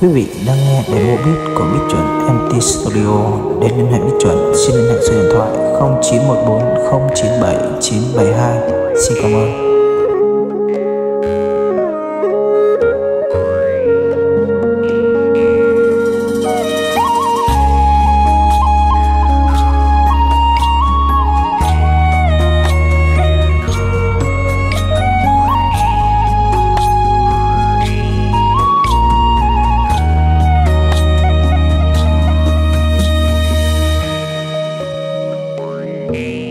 Quý vị đang nghe demo bit của bit chuẩn MT Studio. Để liên hệ bit chuẩn, xin liên hệ số điện thoại 0914 097 972. Xin cảm ơn. Thank.